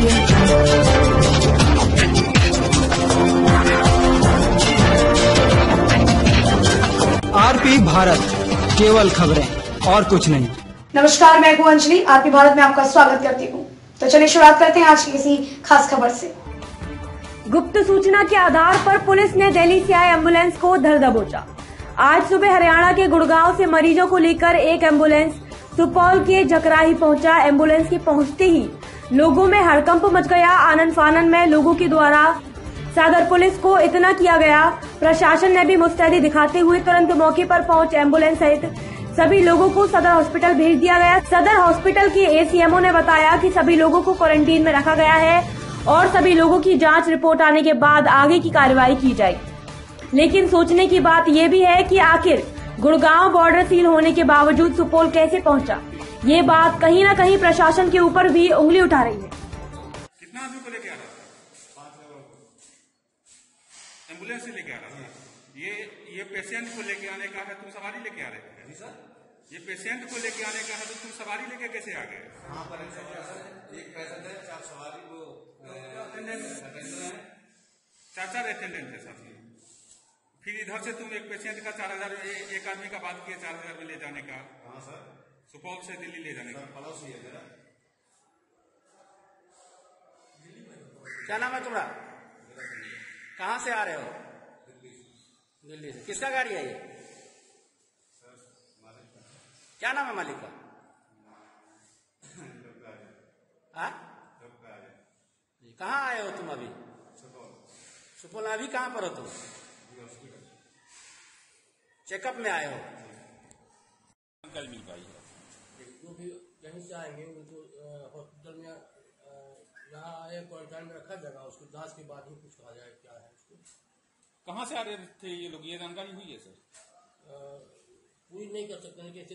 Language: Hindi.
आरपी भारत केवल खबरें और कुछ नहीं। नमस्कार मैं हूँ अंजलि। आरपी भारत में आपका स्वागत करती हूँ। तो चलिए शुरुआत करते हैं आज की किसी खास खबर से। गुप्त सूचना के आधार पर पुलिस ने दिल्ली से आए एंबुलेंस को धर दबोचा आज सुबह हरियाणा के गुड़गांव से मरीजों को लेकर एक एंबुलेंस सुपौल के जकराही पहुँचा। एंबुलेंस के पहुँचते ही लोगों में हड़कंप मच गया। आनंद फानन में लोगों के द्वारा सागर पुलिस को इतना किया गया। प्रशासन ने भी मुस्तैदी दिखाते हुए तुरंत मौके पर पहुँच एंबुलेंस सहित सभी लोगों को सदर हॉस्पिटल भेज दिया गया। सदर हॉस्पिटल के एसीएमओ ने बताया कि सभी लोगों को क्वारंटीन में रखा गया है और सभी लोगों की जाँच रिपोर्ट आने के बाद आगे की कार्रवाई की जाएगी। लेकिन सोचने की बात यह भी है कि आखिर गुड़गांव बॉर्डर सील होने के बावजूद सुपौल कैसे पहुँचा? ये बात कहीं न कहीं प्रशासन के ऊपर भी उंगली उठा रही है। कितना आदमी को लेके आ रहा था एंबुलेंस से लेके आ रहा ये ये पेशेंट को लेके आने का है तुम सवारी लेके आ रहे थे ये पेशेंट को लेके आने का है तो तुम सवारी लेके कैसे आ गए? हाँ एक पैसेंजर चार सवारी वो चार चार अटेंडेंट है। साथ। फिर इधर से तुम एक पेशेंट का चार हज़ार एक आदमी का बात किया चार हज़ार में ले जाने का। हाँ सर। सुपौल से दिल्ली ले जाने का। है मेरा क्या नाम है तुम्हारा? कहाँ से आ रहे हो? दिल्ली से। किसका गाड़ी है ये? क्या नाम है मालिक का? हाँ? कहाँ आए हो तुम अभी? सुपौल। अभी कहाँ पर हो तुम? चेकअप में आए हो। कल मिल पाई। है जो भी कहीं से आएँगे उनको हॉस्पिटल में यहाँ आए क्वारंटाइन में रखा जाएगा उसको जाँच के बाद ही कुछ कहा जाए क्या है उसको। कहाँ से आ रहे थे ये लोग? ये जानकारी हुई है सर? पूरी नहीं कर सकते हैं कि ऐसे